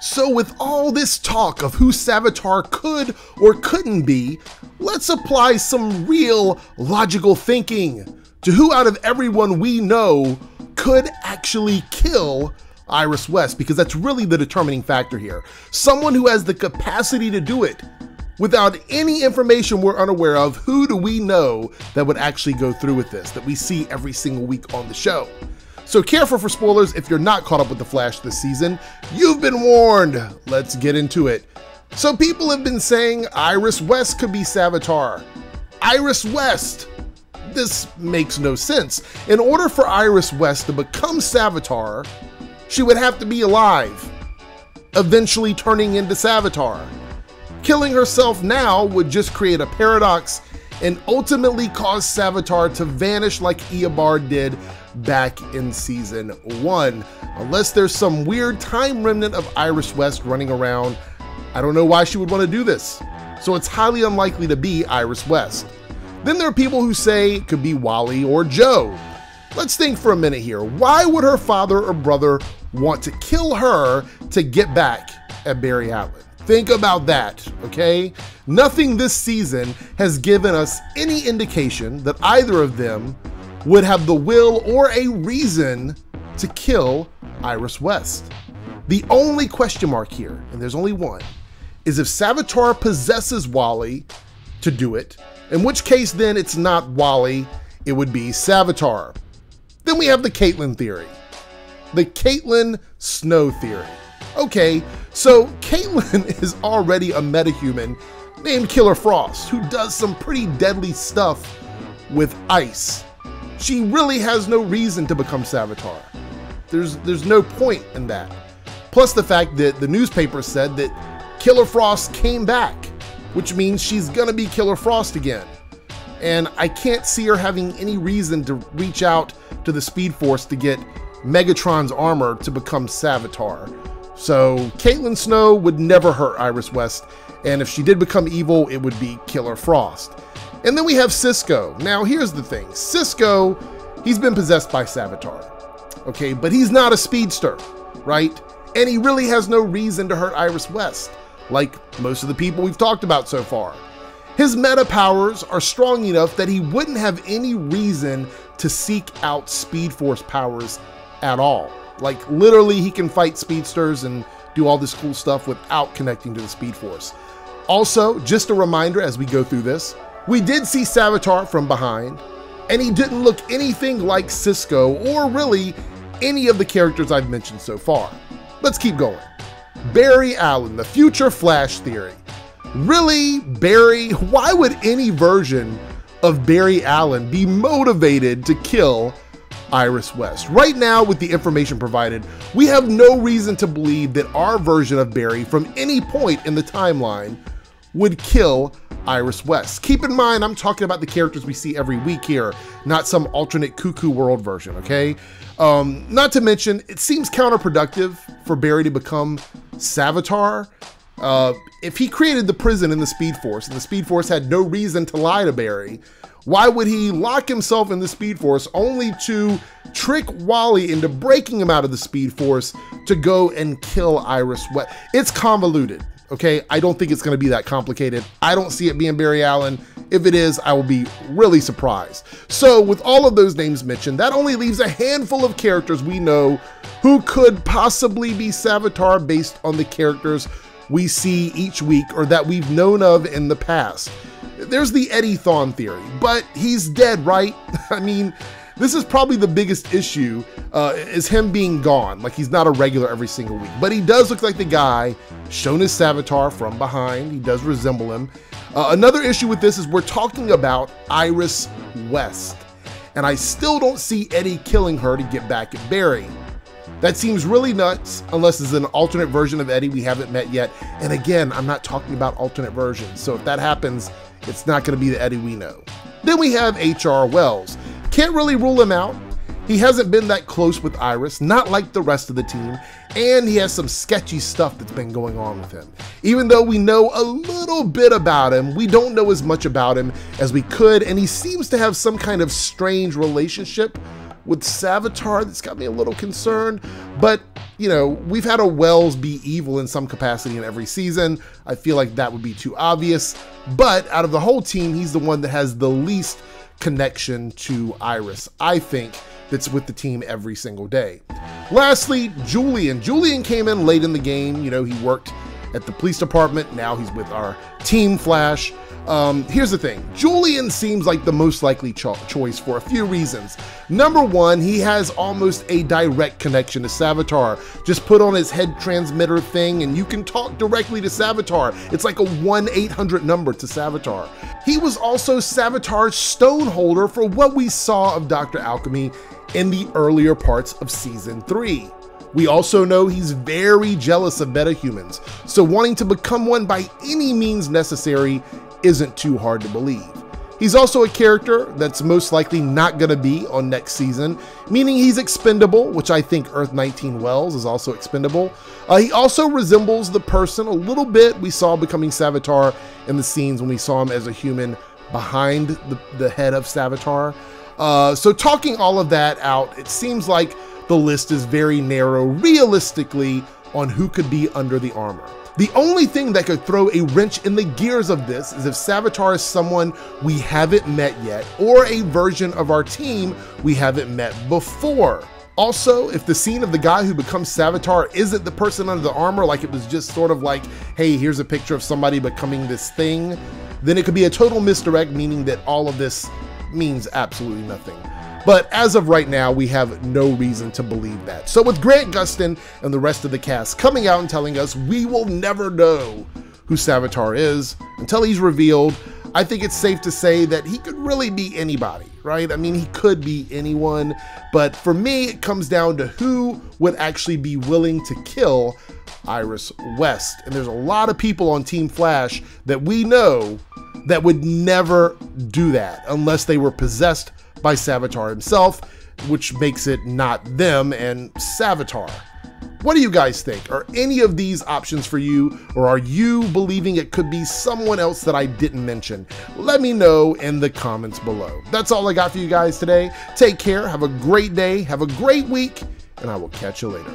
So with all this talk of who Savitar could or couldn't be, let's apply some real logical thinking to who out of everyone we know could actually kill Iris West, because that's really the determining factor here. Someone who has the capacity to do it without any information we're unaware of, who do we know that would actually go through with this that we see every single week on the show? So careful for spoilers if you're not caught up with The Flash this season. You've been warned. Let's get into it. So people have been saying Iris West could be Savitar. Iris West. This makes no sense. In order for Iris West to become Savitar, she would have to be alive, eventually turning into Savitar. Killing herself now would just create a paradox and ultimately cause Savitar to vanish like Eobard did back in season one. Unless there's some weird time remnant of Iris West running around, I don't know why she would want to do this. So it's highly unlikely to be Iris West. Then there are people who say it could be Wally or Joe. Let's think for a minute here. Why would her father or brother want to kill her to get back at Barry Allen? Think about that, okay? Nothing this season has given us any indication that either of them would have the will or a reason to kill Iris West. The only question mark here, and there's only one, is if Savitar possesses Wally to do it, in which case then it's not Wally, it would be Savitar. Then we have the Caitlin theory. The Caitlin Snow theory. Okay, so Caitlin is already a metahuman named Killer Frost, who does some pretty deadly stuff with ice she really has no reason to become Savitar. There's there's no point in that. Plus the fact that the newspaper said that Killer Frost came back, which means she's gonna be Killer Frost again. And I can't see her having any reason to reach out to the Speed Force to get Megatron's armor to become Savitar. So Caitlin Snow would never hurt Iris West, and if she did become evil, it would be Killer Frost. And then we have Cisco. Now, here's the thing Cisco, he's been possessed by Savitar. Okay, but he's not a speedster, right? And he really has no reason to hurt Iris West, like most of the people we've talked about so far. His meta powers are strong enough that he wouldn't have any reason to seek out Speed Force powers at all. Like, literally, he can fight speedsters and do all this cool stuff without connecting to the Speed Force. Also, just a reminder as we go through this, we did see Savitar from behind, and he didn't look anything like Cisco or really any of the characters I've mentioned so far. Let's keep going. Barry Allen, the future Flash theory. Really, Barry? Why would any version of Barry Allen be motivated to kill Iris West? Right now, with the information provided, we have no reason to believe that our version of Barry from any point in the timeline would kill Iris West. Keep in mind, I'm talking about the characters we see every week here, not some alternate cuckoo world version, okay? Um, not to mention, it seems counterproductive for Barry to become Savitar. Uh, if he created the prison in the Speed Force and the Speed Force had no reason to lie to Barry, why would he lock himself in the Speed Force only to trick Wally into breaking him out of the Speed Force to go and kill Iris West? It's convoluted. Okay, I don't think it's going to be that complicated. I don't see it being Barry Allen. If it is, I will be really surprised. So, with all of those names mentioned, that only leaves a handful of characters we know who could possibly be Savitar based on the characters we see each week or that we've known of in the past. There's the Eddie Thawne theory, but he's dead, right? I mean, this is probably the biggest issue uh, is him being gone. Like he's not a regular every single week, but he does look like the guy shown as Savitar from behind. He does resemble him. Uh, another issue with this is we're talking about Iris West, and I still don't see Eddie killing her to get back at Barry. That seems really nuts unless it's an alternate version of Eddie we haven't met yet. And again, I'm not talking about alternate versions. So if that happens, it's not going to be the Eddie we know. Then we have H.R. Wells. Can't really rule him out. He hasn't been that close with Iris, not like the rest of the team, and he has some sketchy stuff that's been going on with him. Even though we know a little bit about him, we don't know as much about him as we could, and he seems to have some kind of strange relationship with Savitar that's got me a little concerned. But, you know, we've had a Wells be evil in some capacity in every season. I feel like that would be too obvious. But out of the whole team, he's the one that has the least connection to Iris, I think, that's with the team every single day. Lastly, Julian. Julian came in late in the game. You know, he worked at the police department. Now he's with our team Flash. Um, here's the thing Julian seems like the most likely cho choice for a few reasons. Number one, he has almost a direct connection to Savitar. Just put on his head transmitter thing and you can talk directly to Savitar. It's like a 1 800 number to Savitar. He was also Savitar's stone holder for what we saw of Dr. Alchemy in the earlier parts of season 3. We also know he's very jealous of metahumans, so wanting to become one by any means necessary isn't too hard to believe. He's also a character that's most likely not going to be on next season, meaning he's expendable, which I think Earth 19 Wells is also expendable. Uh, he also resembles the person a little bit we saw becoming Savitar in the scenes when we saw him as a human behind the, the head of Savitar. Uh, so, talking all of that out, it seems like the list is very narrow realistically on who could be under the armor. The only thing that could throw a wrench in the gears of this is if Savitar is someone we haven't met yet, or a version of our team we haven't met before. Also, if the scene of the guy who becomes Savitar isn't the person under the armor, like it was just sort of like, hey, here's a picture of somebody becoming this thing, then it could be a total misdirect, meaning that all of this means absolutely nothing. But as of right now, we have no reason to believe that. So with Grant Gustin and the rest of the cast coming out and telling us we will never know who Savitar is until he's revealed, I think it's safe to say that he could really be anybody, right? I mean, he could be anyone, but for me, it comes down to who would actually be willing to kill Iris West. And there's a lot of people on Team Flash that we know that would never do that unless they were possessed by Savitar himself, which makes it not them and Savitar. What do you guys think? Are any of these options for you, or are you believing it could be someone else that I didn't mention? Let me know in the comments below. That's all I got for you guys today. Take care, have a great day, have a great week, and I will catch you later.